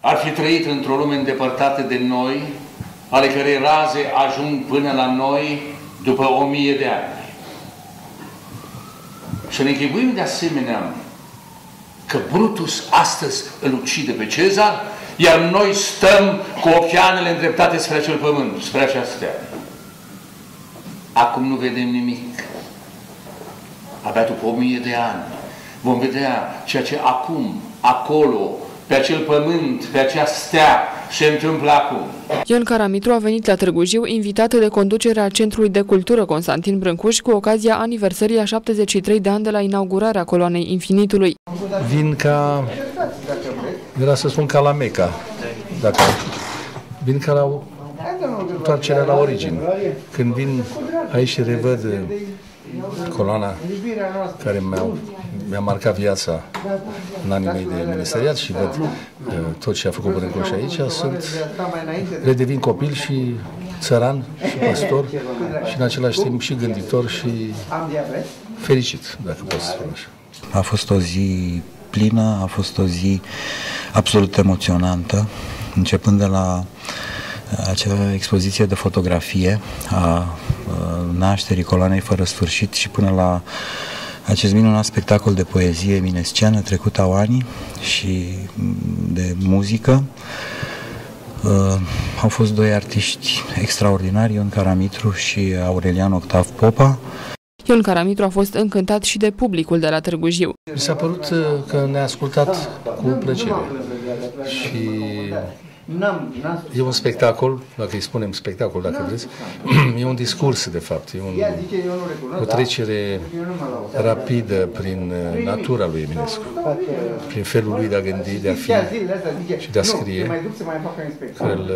ar fi trăit într-o lume îndepărtată de noi, ale cărei raze ajung până la noi după o mie de ani. Și ne închipuim de asemenea că Brutus astăzi îl ucide pe Cezar, iar noi stăm cu ochianele îndreptate spre acel pământ, spre acea stea. Acum nu vedem nimic. Abia după o mie de ani vom vedea ceea ce acum, acolo, pe acel pământ, pe acea stea, se întâmplă acum. Ion Caramitru a venit la Târgu Jiu invitat de conducerea Centrului de Cultură Constantin Brâncuș cu ocazia aniversării a 73 de ani de la inaugurarea coloanei Infinitului. Vin ca, vreau să spun ca la Meca, dacă vin ca la întoarcerea la origine. Când vin aici și revăd coloana care mi-a, mi-a marcat viața în anii mei de ministeriat și văd uh, tot ce a făcut Bănăcoș aici, sunt, redevin copil și țăran și pastor și în același timp și gânditor și fericit, dacă pot să spun așa. A fost o zi plină, a fost o zi absolut emoționantă, începând de la acea expoziție de fotografie a nașterii coloanei fără sfârșit și până la acest minunat spectacol de poezie minesceană trecut au ani și de muzică. Uh, au fost doi artiști extraordinari, Ion Caramitru și Aurelian Octav Popa. Ion Caramitru a fost încântat și de publicul de la Târgu Jiu. Mi s-a părut că ne-a ascultat cu plăcere și E un spectacol, dacă îi spunem spectacol, dacă vreți, e un discurs, de fapt, e un, o trecere rapidă prin uh, natura lui Eminescu, prin felul lui de a gândi, de a fi și de a scrie, care îl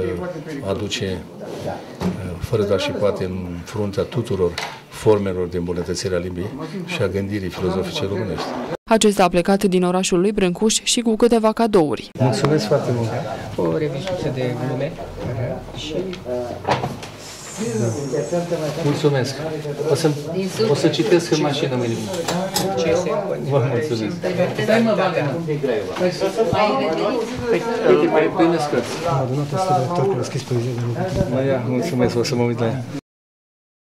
uh, aduce, uh, fără doar și poate, în fruntea tuturor formelor de îmbunătățire a limbii și a gândirii filozofice românești. Acesta a plecat din orașul lui Brâncuș și cu câteva cadouri. Mulțumesc foarte mult! O revizuție de glume și... Mulțumesc. O să, o să citesc în mașină mâine. Ce se Vă mulțumesc. Stai mă, Vaga. Uite, pe, pe născăți. Am adunat asta de tot, l-a scris poezia de Mă ia, mulțumesc, o să mă uit la ea.